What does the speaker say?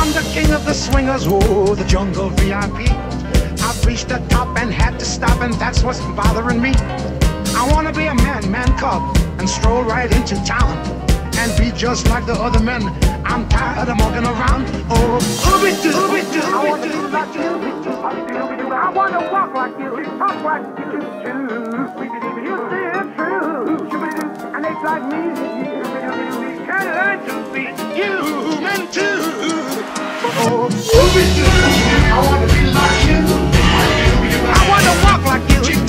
I'm the king of the swingers, oh, the jungle VIP. I've reached the top and had to stop, and that's what's bothering me. I wanna be a man, man cub, and stroll right into town and be just like the other men. I'm tired of walking around. Oh, ooby doo, ooby doo, I wanna do like you. I wanna walk like you, talk like you. You see it true, and they like me. oh.